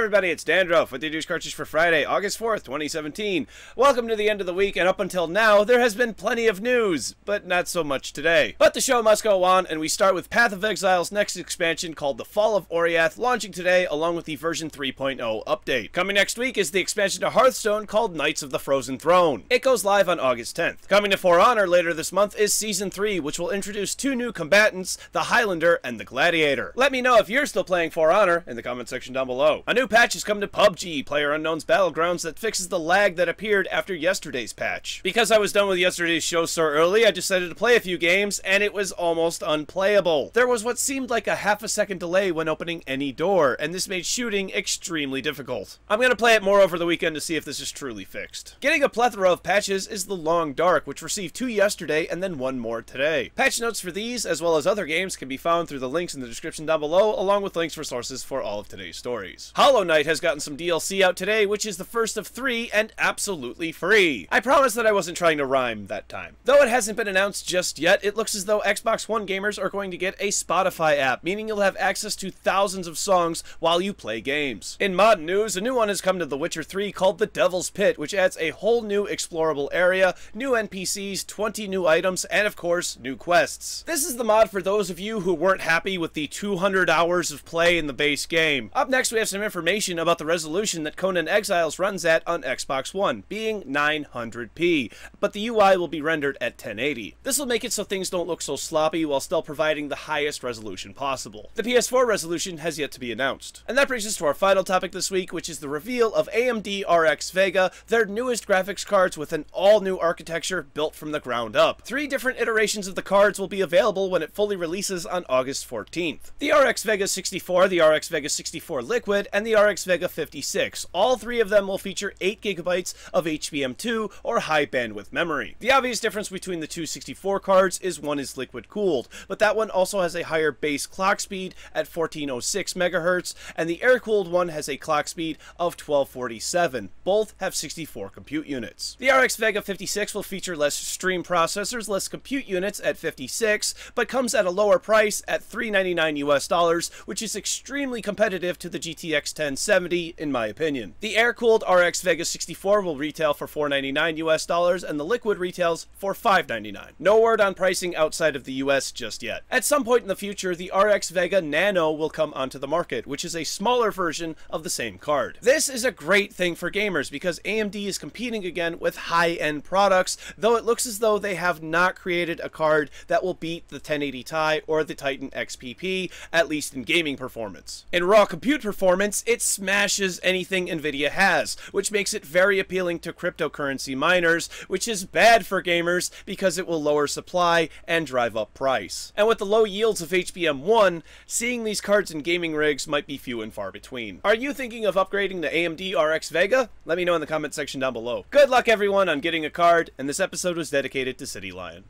everybody, it's Dandruff with the News Cartridge for Friday, August 4th, 2017. Welcome to the end of the week, and up until now, there has been plenty of news, but not so much today. But the show must go on, and we start with Path of Exile's next expansion called The Fall of Oriath, launching today along with the version 3.0 update. Coming next week is the expansion to Hearthstone called Knights of the Frozen Throne. It goes live on August 10th. Coming to For Honor later this month is Season 3, which will introduce two new combatants, the Highlander and the Gladiator. Let me know if you're still playing For Honor in the comment section down below. A new patch has come to PUBG, PlayerUnknown's Battlegrounds, that fixes the lag that appeared after yesterday's patch. Because I was done with yesterday's show so early, I decided to play a few games, and it was almost unplayable. There was what seemed like a half a second delay when opening any door, and this made shooting extremely difficult. I'm to play it more over the weekend to see if this is truly fixed. Getting a plethora of patches is The Long Dark, which received two yesterday and then one more today. Patch notes for these, as well as other games, can be found through the links in the description down below, along with links for sources for all of today's stories. Hollow Knight has gotten some DLC out today, which is the first of three and absolutely free. I promise that I wasn't trying to rhyme that time. Though it hasn't been announced just yet, it looks as though Xbox One gamers are going to get a Spotify app, meaning you'll have access to thousands of songs while you play games. In mod news, a new one has come to The Witcher 3 called The Devil's Pit, which adds a whole new explorable area, new NPCs, 20 new items, and of course, new quests. This is the mod for those of you who weren't happy with the 200 hours of play in the base game. Up next, we have some information about the resolution that Conan Exiles runs at on Xbox One, being 900p, but the UI will be rendered at 1080. This will make it so things don't look so sloppy while still providing the highest resolution possible. The PS4 resolution has yet to be announced. And that brings us to our final topic this week, which is the reveal of AMD RX Vega, their newest graphics cards with an all-new architecture built from the ground up. Three different iterations of the cards will be available when it fully releases on August 14th. The RX Vega 64, the RX Vega 64 Liquid, and the RX Vega 56. All three of them will feature 8GB of HBM2 or high bandwidth memory. The obvious difference between the two 64 cards is one is liquid cooled, but that one also has a higher base clock speed at 1406 MHz, and the air cooled one has a clock speed of 1247. Both have 64 compute units. The RX Vega 56 will feature less stream processors, less compute units at 56, but comes at a lower price at 399 US dollars, which is extremely competitive to the GTX 1070 in my opinion. The air-cooled RX Vega 64 will retail for 499 US dollars and the liquid retails for 599. No word on pricing outside of the US just yet. At some point in the future, the RX Vega Nano will come onto the market, which is a smaller version of the same card. This is a great thing for gamers because AMD is competing again with high-end products, though it looks as though they have not created a card that will beat the 1080 Ti or the Titan XPP, at least in gaming performance. In raw compute performance, it smashes anything Nvidia has, which makes it very appealing to cryptocurrency miners, which is bad for gamers because it will lower supply and drive up price. And with the low yields of HBM1, seeing these cards in gaming rigs might be few and far between. Are you thinking of upgrading to AMD RX Vega? Let me know in the comment section down below. Good luck everyone on getting a card, and this episode was dedicated to City Lion.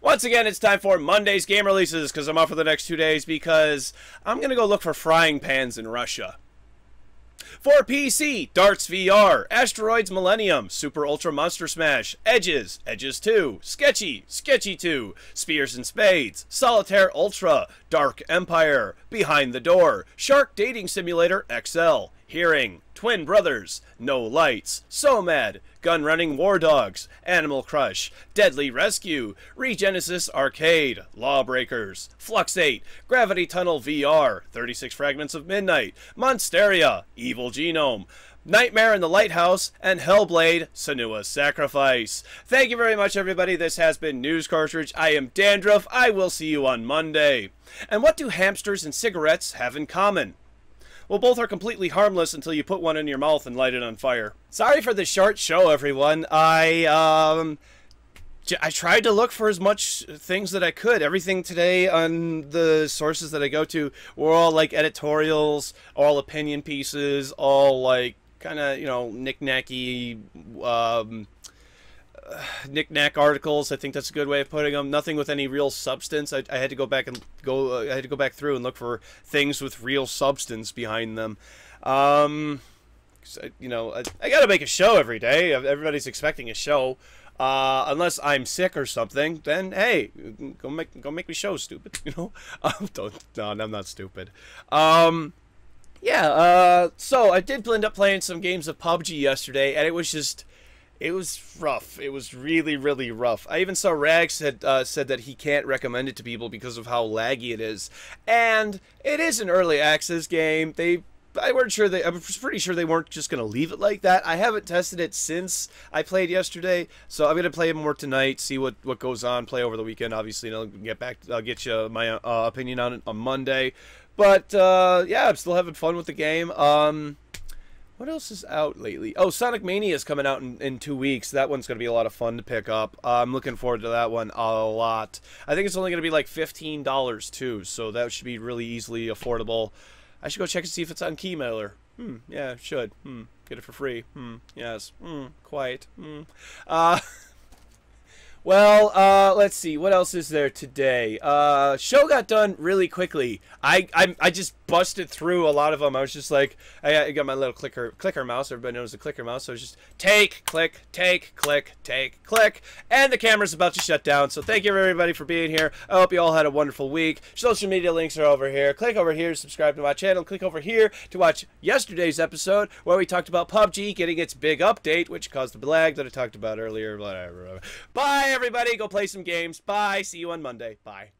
Once again, it's time for Monday's game releases because I'm off for the next two days because I'm going to go look for frying pans in Russia. For PC, Darts VR, Asteroids Millennium, Super Ultra Monster Smash, Edges, Edges 2, Sketchy, Sketchy 2, Spears and Spades, Solitaire Ultra, Dark Empire, Behind the Door, Shark Dating Simulator XL, Hearing, Twin Brothers, No Lights, So Mad, Gun Running War Dogs, Animal Crush, Deadly Rescue, Regenesis Arcade, Lawbreakers, Flux 8, Gravity Tunnel VR, 36 Fragments of Midnight, Monsteria, Evil Genome, Nightmare in the Lighthouse, and Hellblade Senua's Sacrifice. Thank you very much, everybody. This has been News Cartridge. I am Dandruff. I will see you on Monday. And what do hamsters and cigarettes have in common? Well, both are completely harmless until you put one in your mouth and light it on fire. Sorry for the short show, everyone. I, um... I tried to look for as much things that I could. Everything today on the sources that I go to were all like editorials, all opinion pieces, all like kind of, you know, knick-knacky, um, knick-knack articles. I think that's a good way of putting them. Nothing with any real substance. I, I had to go back and go. Uh, I had to go back through and look for things with real substance behind them. Um, you know, I, I got to make a show every day. Everybody's expecting a show. Uh, unless I'm sick or something, then hey, go make go make me show, stupid. You know, um, don't no, I'm not stupid. Um, yeah, uh, so I did end up playing some games of PUBG yesterday, and it was just, it was rough. It was really, really rough. I even saw Rags had uh, said that he can't recommend it to people because of how laggy it is, and it is an early access game. They I weren't sure they. I was pretty sure they weren't just gonna leave it like that. I haven't tested it since I played yesterday, so I'm gonna play it more tonight. See what what goes on. Play over the weekend, obviously, and I'll get back. I'll get you my uh, opinion on it on Monday. But uh, yeah, I'm still having fun with the game. Um, what else is out lately? Oh, Sonic Mania is coming out in, in two weeks. That one's going to be a lot of fun to pick up. Uh, I'm looking forward to that one a lot. I think it's only going to be like $15 too, so that should be really easily affordable. I should go check and see if it's on Keymailer. Hmm, yeah, should. Hmm, get it for free. Hmm, yes. Hmm, quite. Hmm. Uh, well, uh, let's see. What else is there today? Uh, show got done really quickly. I, I, I just busted through a lot of them. I was just like, I, got my little clicker clicker mouse. Everybody knows the clicker mouse. So I was just take, click, take, click, take, click. And the camera's about to shut down. So thank you everybody for being here. I hope you all had a wonderful week. Social media links are over here. Click over here to subscribe to my channel. Click over here to watch yesterday's episode where we talked about PUBG getting its big update, which caused the lag that I talked about earlier. Blah. Bye everybody. Go play some games. Bye. See you on Monday. Bye.